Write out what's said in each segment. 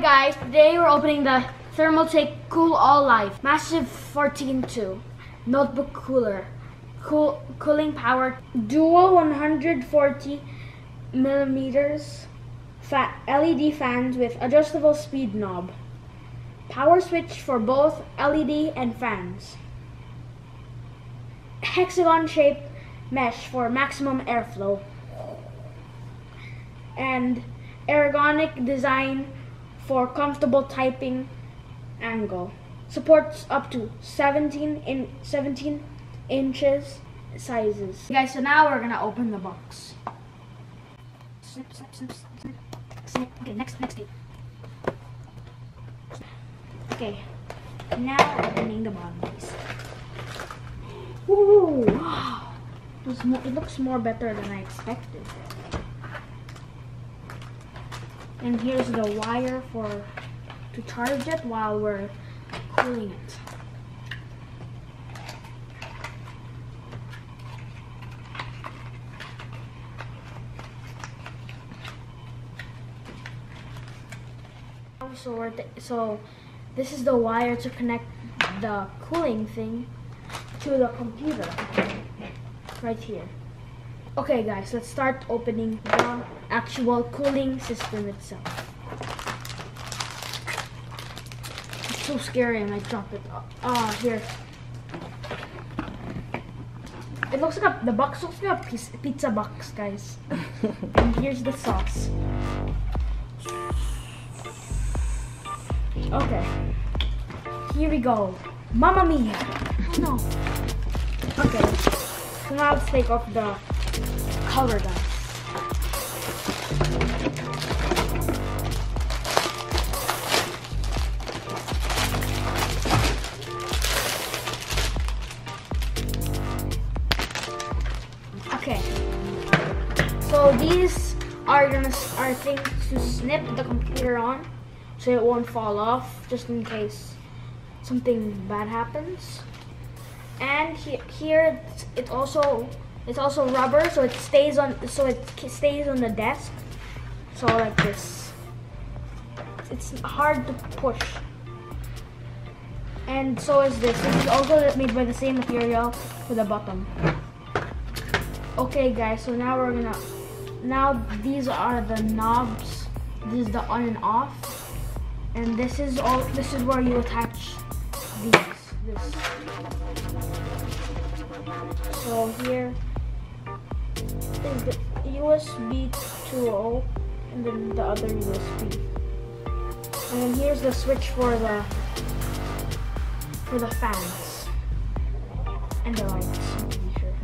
guys, today we're opening the Thermaltake Cool All Life Massive 14.2 Notebook Cooler. Cool, cooling power, dual 140 millimeters LED fans with adjustable speed knob. Power switch for both LED and fans. Hexagon shaped mesh for maximum airflow. And ergonomic design for comfortable typing angle. Supports up to 17 in 17 inches sizes. Okay, guys, so now we're gonna open the box. Snip, snip, snip, snip, snip. Okay, next, next tape. Okay, now opening the bottom piece. Ooh, wow. It, it looks more better than I expected. And here's the wire for to charge it while we're cooling it. So we're so this is the wire to connect the cooling thing to the computer right here. Okay guys, let's start opening the actual cooling system itself. It's so scary and I drop it. Ah, uh, here. It looks like a, the box looks like a pizza box, guys. and here's the sauce. Okay. Here we go. Mamma mia. No. Okay. So now let's take off the cover guys. Okay. So these are gonna are things to snip the computer on so it won't fall off just in case something bad happens. And he, here it also it's also rubber, so it stays on so it stays on the desk. So like this. It's hard to push. And so is this. It's also made by the same material for the bottom. Okay guys, so now we're gonna now these are the knobs. This is the on and off. And this is all this is where you attach these. This. So here is the USB 2.0 and then the other USB. And then here's the switch for the for the fans and the lights. Sure.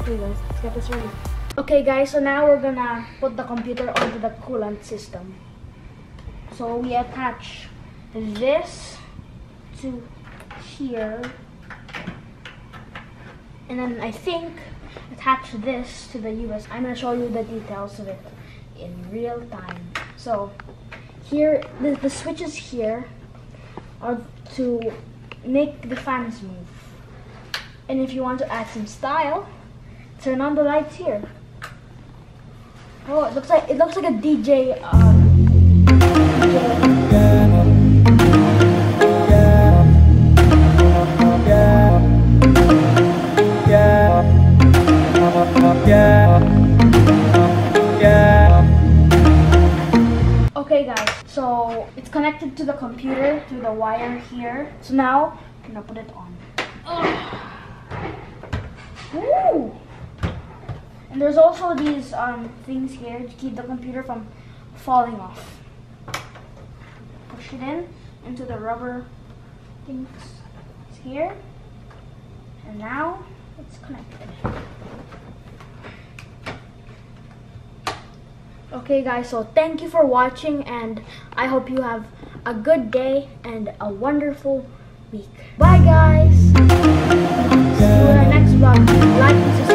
Okay guys, let's get this ready. Okay guys, so now we're gonna put the computer onto the coolant system. So we attach this to here and then I think attach this to the US. I'm going to show you the details of it in real time. So here, the, the switches here are to make the fans move. And if you want to add some style, turn on the lights here. Oh, it looks like it looks like a DJ. Um, DJ. So it's connected to the computer through the wire here. So now, I'm gonna put it on. Ooh! And there's also these um, things here to keep the computer from falling off. Push it in into the rubber things here. And now it's connected. Okay guys, so thank you for watching and I hope you have a good day and a wonderful week. Bye guys! See you in our next vlog. Like.